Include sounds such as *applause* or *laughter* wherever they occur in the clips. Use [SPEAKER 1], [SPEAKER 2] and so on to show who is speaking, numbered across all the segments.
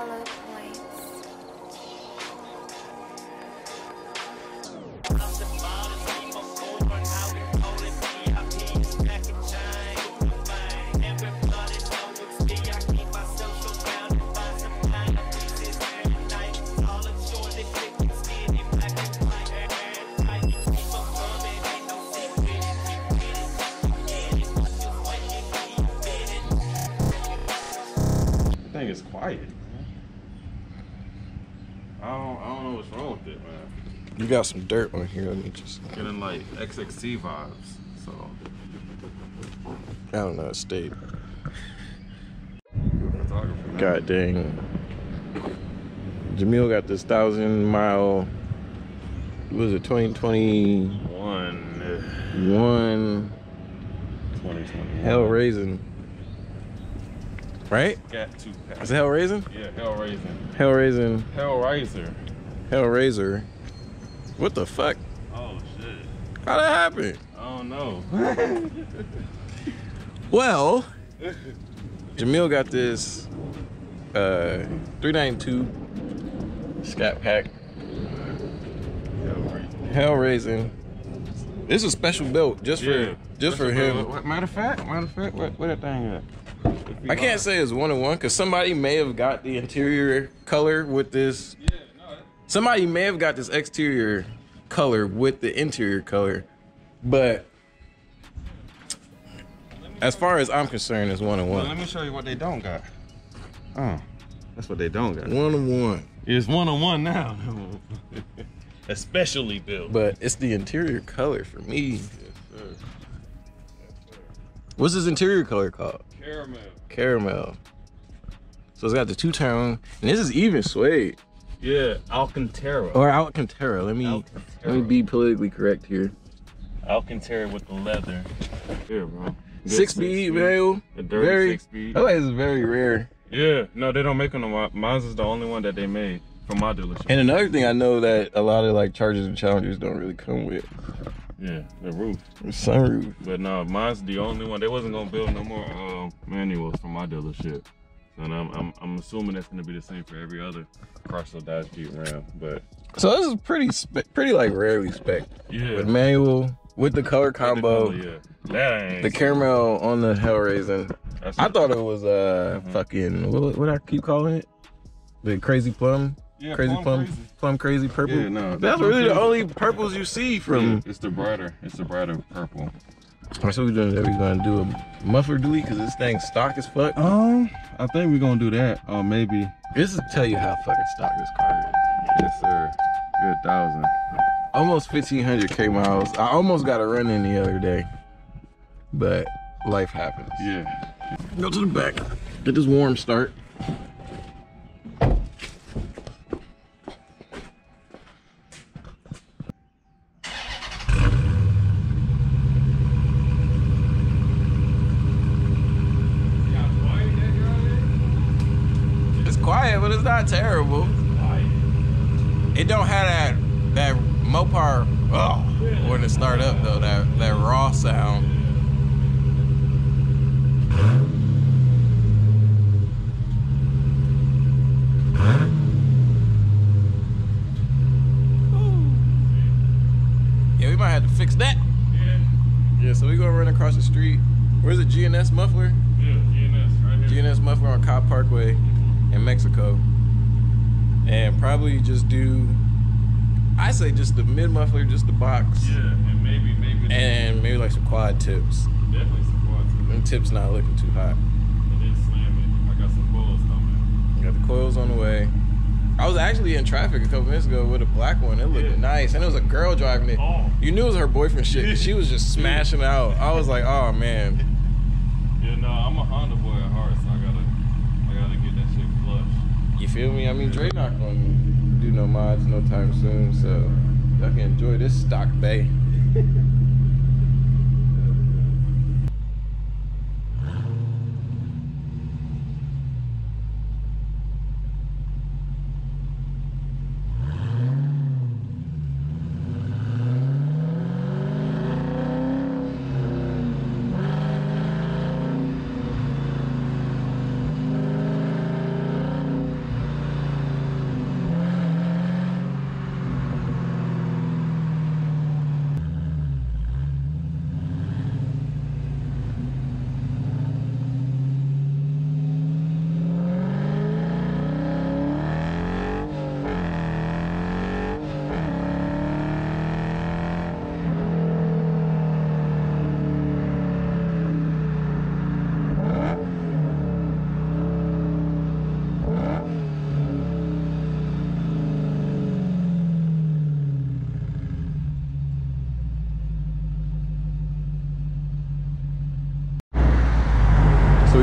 [SPEAKER 1] hollow points.
[SPEAKER 2] thing is quiet. I don't, I don't know what's wrong with it, man.
[SPEAKER 3] You got some dirt on here. Let me just.
[SPEAKER 2] Getting like XXC vibes. So
[SPEAKER 3] I don't know. State. God dang. Jameel got this thousand mile. Was it 2021
[SPEAKER 2] One. uh, 2020.
[SPEAKER 3] Hellraisin? Right?
[SPEAKER 2] Got two.
[SPEAKER 3] Is it Hellraisin?
[SPEAKER 2] Yeah, Hellraisin.
[SPEAKER 3] Hell raising. Hell raiser. What the fuck?
[SPEAKER 2] Oh shit.
[SPEAKER 3] How'd that happen?
[SPEAKER 2] I don't know. *laughs*
[SPEAKER 3] Well, Jameel got this uh 392 scat pack.
[SPEAKER 2] Hellraiser.
[SPEAKER 3] Hellraisin. This is a special belt just for
[SPEAKER 2] Yeah.
[SPEAKER 3] just for him.
[SPEAKER 2] What, matter of fact, matter of fact, what, what that thing at?
[SPEAKER 3] I can't say it's one on one because somebody may have got the interior color with this.
[SPEAKER 2] Yeah, no. that-
[SPEAKER 3] Somebody may have got this exterior color with the interior color, but as far as I'm concerned, it's one on
[SPEAKER 2] Well, let me show you what they don't got. Oh, that's what they don't got.
[SPEAKER 3] One on one.
[SPEAKER 2] It's one on one now. *laughs* Especially built.
[SPEAKER 3] But it's the interior color for me. What's this interior color called?
[SPEAKER 2] Caramel.
[SPEAKER 3] Caramel. So it's got the two tone, and this is even suede
[SPEAKER 2] Yeah, Alcantara.
[SPEAKER 3] or Alcantara. Let me
[SPEAKER 2] Alcantara.
[SPEAKER 3] let me be politically correct here.
[SPEAKER 2] Alcantara with the leather. Here, bro. Good
[SPEAKER 3] Six speed, man.
[SPEAKER 2] A dirty
[SPEAKER 3] Very.
[SPEAKER 2] six speed.
[SPEAKER 3] I feel very rare.
[SPEAKER 2] Yeah, no, they don't make them. no more. Mine's is the only one that they made from my dealership.
[SPEAKER 3] And another thing I know that a lot of like Chargers and Challengers don't really come with
[SPEAKER 2] yeah, the roof.
[SPEAKER 3] sunroof.
[SPEAKER 2] But no, mine's the only one. They wasn't gonna build no more uh, manuals from my dealership. And I'm, I'm I'm assuming that's gonna be the same for every other Chrysler Dodge Jeep Ram. But
[SPEAKER 3] So this is pretty pretty like rarely spec.
[SPEAKER 2] yeah,
[SPEAKER 3] With manual, with the color
[SPEAKER 2] the
[SPEAKER 3] combo,
[SPEAKER 2] color, yeah,
[SPEAKER 3] the caramel on the Hellraisin.
[SPEAKER 2] That's
[SPEAKER 3] I thought it was uh
[SPEAKER 2] Mhm.
[SPEAKER 3] fucking what what I keep calling it? The crazy plum,
[SPEAKER 2] yeah,
[SPEAKER 3] crazy plum, plum, crazy purple.
[SPEAKER 2] Yeah, no,
[SPEAKER 3] That's
[SPEAKER 2] plum
[SPEAKER 3] really the only purples you see
[SPEAKER 2] From
[SPEAKER 3] from.
[SPEAKER 2] it's the brighter, it's the brighter purple.
[SPEAKER 3] That's so we doing. Today. We gonna do a muffler delete because this thing stock as fuck.
[SPEAKER 2] Um, I think we're gonna do that. Or maybe
[SPEAKER 3] This is tell you how fucking stock this car is.
[SPEAKER 2] yes, sir. Good thousand.
[SPEAKER 3] Almost 1500 k miles. I almost got a run in the other day, but life happens.
[SPEAKER 2] Yeah.
[SPEAKER 3] Go to the back. Get this warm start. Terrible. It don't have that that Mopar oh, when it start up though, that that raw sound. Yeah, we might have to fix that.
[SPEAKER 2] Yeah.
[SPEAKER 3] Yeah, so we gonna run across the street. Where's the GNS muffler?
[SPEAKER 2] Yeah. GNS right here.
[SPEAKER 3] GNS muffler on Cobb Parkway in Mexico. And probably just do I say just the mid muffler, just the box.
[SPEAKER 2] Yeah, and maybe maybe
[SPEAKER 3] And maybe like some quad tips.
[SPEAKER 2] definitely some quad too.
[SPEAKER 3] Them tips not looking too hot.
[SPEAKER 2] And then slam it. I got some coils coming.
[SPEAKER 3] Got the coils on the way. I was actually in traffic a couple minutes ago with a black one. It looked
[SPEAKER 2] Yeah.
[SPEAKER 3] nice. And it was a girl driving it.
[SPEAKER 2] Oh.
[SPEAKER 3] You knew it was her boyfriend shit. *laughs* She was just smashing out. I was like, oh man. *laughs*
[SPEAKER 2] Yeah, no, I'm a Honda boy at heart, so I gotta I gotta get that shit flush.
[SPEAKER 3] You feel me? I mean, Dre not gonna do no mods no time soon, so y'all can enjoy this stock bay. *laughs*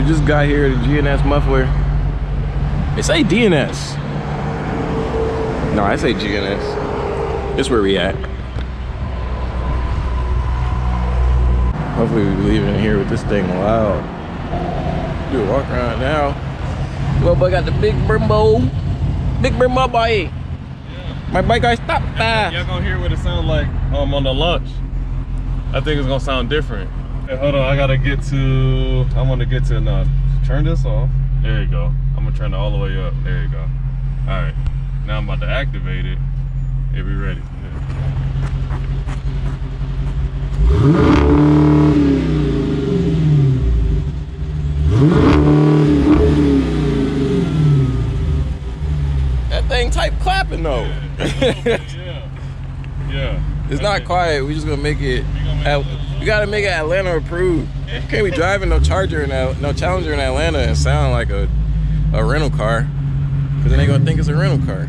[SPEAKER 3] just got here, the GNS muffler. They say DNS. No, I say GNS. This where we at. Hopefully we leaving in here with this thing loud. Do a walk around now. Well, boy got the big Brembo. Big Brembo boy. My bike guy stop fast.
[SPEAKER 2] Y'all gonna hear what it sounds like um, on the launch. I think it's gonna sound different. Hey, hold on, I gotta get to, I wanna get to, now. turn this off. There you go. I'm gonna turn it all the way up. There you go. All right, now I'm about to activate it. It be ready.
[SPEAKER 3] That thing type clapping though.
[SPEAKER 2] yeah. Yeah. *laughs*
[SPEAKER 3] It's not quiet. We just gonna make it. At, we gotta make it Atlanta approved. Can't be driving no Charger in Al- no Challenger in Atlanta and sound like a a rental car, cause then they gonna think it's a rental car.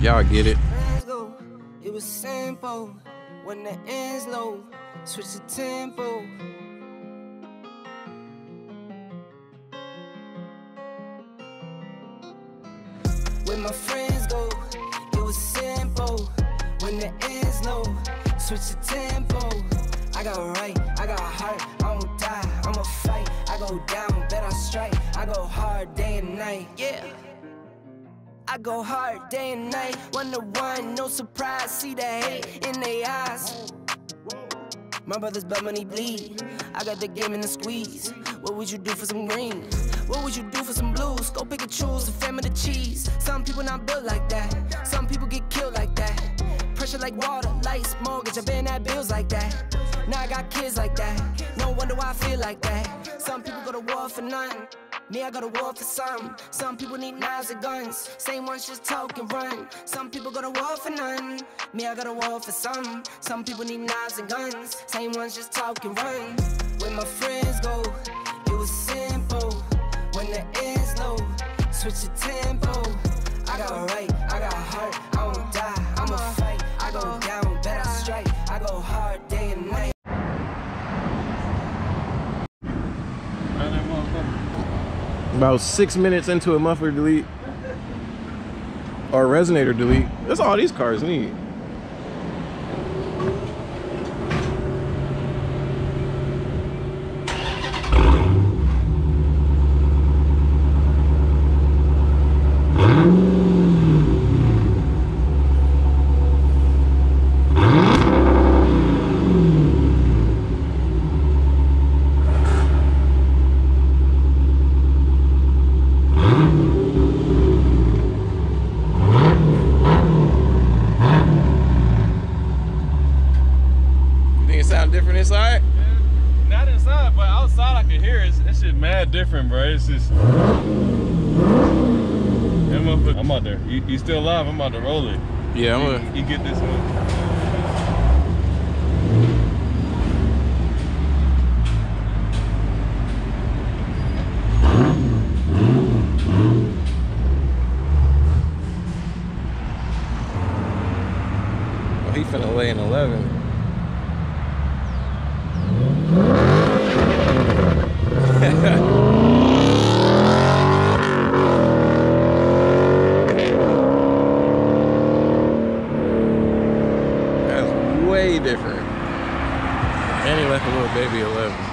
[SPEAKER 3] Y'all get it.
[SPEAKER 1] It was simple. When the ends low, switch the tempo. When my friends go, it was simple. When the ends low, switch the tempo. I got right, I got a heart, I won't die, I'ma fight. I go down, bet I strike. I go hard day and night, yeah. I go hard day and night, one to one, no surprise. See the hate in their eyes. My brothers blood money bleed. I got the game in the squeeze. What would you do for some green? What would you do for some blues? Go pick and choose, the family the cheese. Some people not built like that. Some people get killed like that. Pressure like water, lights, mortgage. I been at bills like that. Now I got kids like that. No wonder why I feel like that. Some people go to war for nothing. Me, I go to war for some. Some people need knives and guns. Same ones just talk and run. Some people go to war for none. Me, I go to war for some. Some people need knives and guns. Same ones just talk and run. When my friends go, it was. The ends low, switch the tempo. I got right, I got heart, I won't die, I'ma fight. I go down, bet I strike. I go hard day and night.
[SPEAKER 3] About six minutes into a muffler delete or resonator delete. That's all these cars need. You think it sound different inside?
[SPEAKER 2] Not inside, but outside I can hear it. That shit mad different, bro. It's just. That motherfucker- I'm out there. You, you still alive? I'm about to roll it.
[SPEAKER 3] Yeah, I'm gonna.
[SPEAKER 2] you get this one.
[SPEAKER 3] Oh, he finna lay an 11. That's way different. And he left a little baby 11.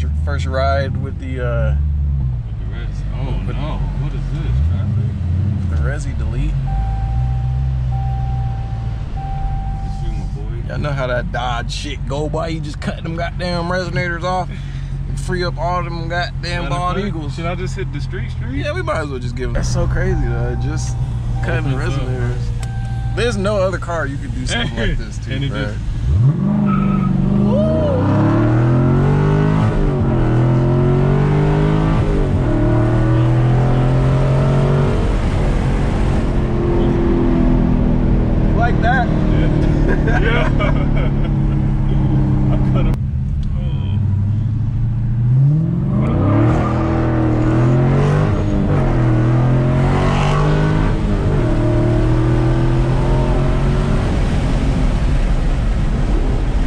[SPEAKER 3] First first ride with the uh,
[SPEAKER 2] With the rest. Oh no! What is this? Traffic?
[SPEAKER 3] the Resi Delete.
[SPEAKER 2] Shoot.
[SPEAKER 3] Y'all know how that Dodge shit go by. You just cut them goddamn resonators off and free up all them goddamn bald eagles.
[SPEAKER 2] Should I just hit the street street?
[SPEAKER 3] Yeah, we might as well just give them. That's so crazy though. Just cutting
[SPEAKER 2] Opens up.
[SPEAKER 3] resonators. There's no other car you could do something like *laughs* this to.
[SPEAKER 2] And it
[SPEAKER 3] bruh.
[SPEAKER 2] just-
[SPEAKER 3] like that.
[SPEAKER 2] Yeah. I could have. Oh.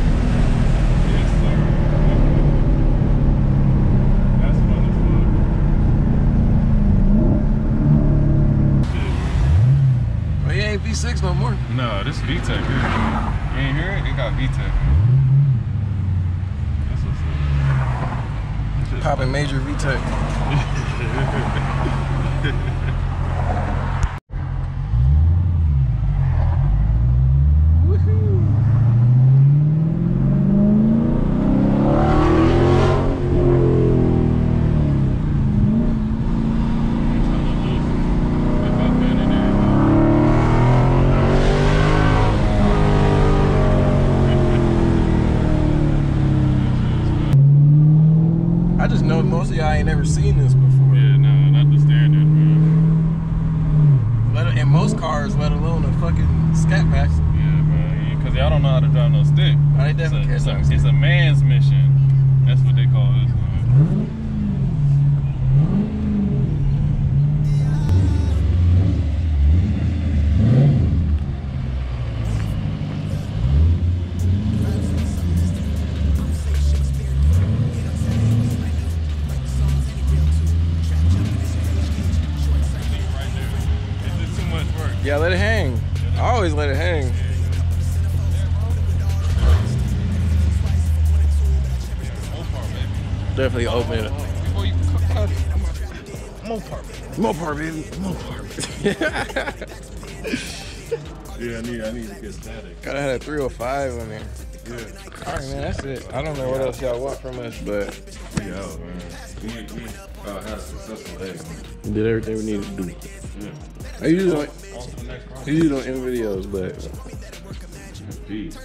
[SPEAKER 2] Yes, sir. That's fun as fuck.
[SPEAKER 3] But he ain't V6 no more.
[SPEAKER 2] No, this VTEC here. You ain't hear it? It got VTEC. That's what's up. This shit's
[SPEAKER 3] Popping major VTEC. *laughs*
[SPEAKER 2] trying to look if I've been in there.
[SPEAKER 3] I just know most of y'all ain't never seen this before.
[SPEAKER 2] Yeah, no, not the standard, bro.
[SPEAKER 3] Let, in most cars, let alone a fucking scat pack.
[SPEAKER 2] Yeah, bro. Because y'all don't know how to drive no stick.
[SPEAKER 3] Oh, they
[SPEAKER 2] It's a,
[SPEAKER 3] definitely
[SPEAKER 2] it's, a, it's a man's mission. Mopar. Mopar,
[SPEAKER 3] baby. Mopar. *laughs*
[SPEAKER 2] Yeah, I need, I need to get static.
[SPEAKER 3] Gotta have a 305 on there.
[SPEAKER 2] Yeah,
[SPEAKER 3] All right, man, that's it. I don't know what else y'all want from us, but
[SPEAKER 2] we out, man. We, we uh, had a successful day.
[SPEAKER 3] we did everything we needed to do.
[SPEAKER 2] Yeah.
[SPEAKER 3] I usually don't,
[SPEAKER 2] On to the next
[SPEAKER 3] I usually don't end videos, but
[SPEAKER 2] Peace.